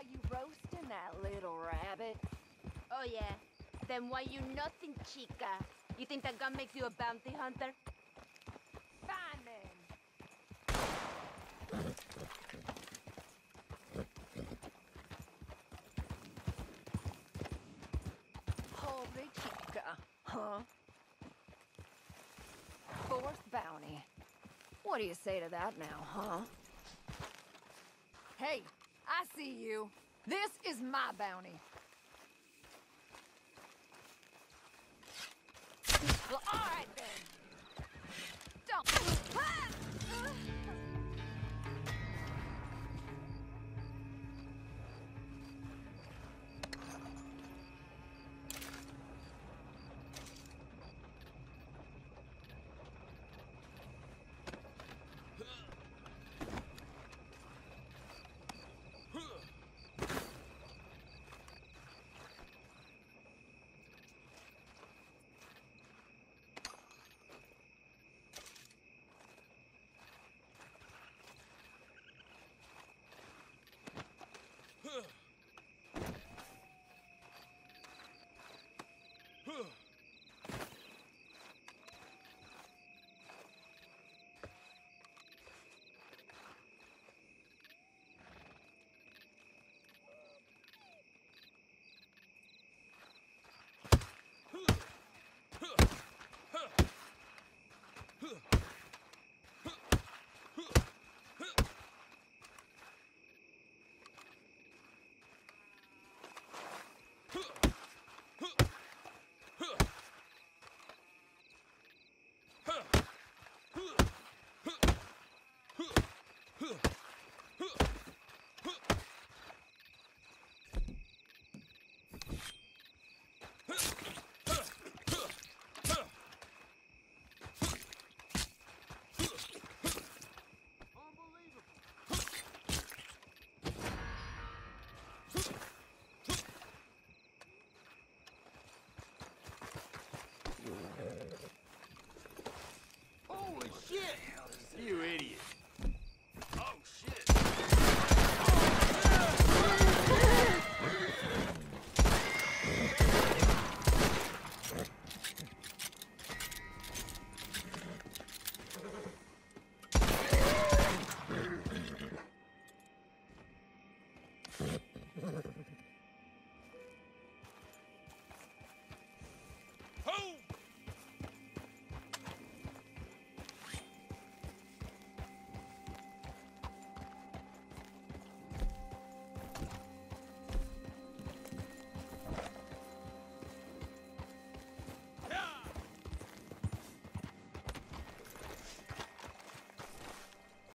Are you roasting that little rabbit? Oh, yeah. Then why you nothing, chica? You think that gun makes you a bounty hunter? Fine then. Holy chica, huh? Fourth bounty. What do you say to that now, huh? Hey, I see you. This is my bounty. Yeah.